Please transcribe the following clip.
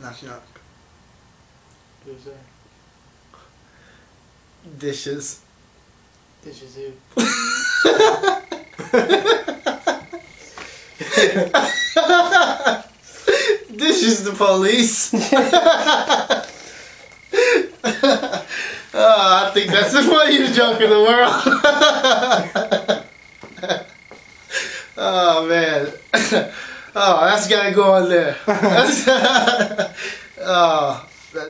Knock knock. Who's there? Dishes. Dishes who? Dishes the police. oh, I think that's the funniest joke in the world. oh man. Oh, that's gotta go on there. That's- oh.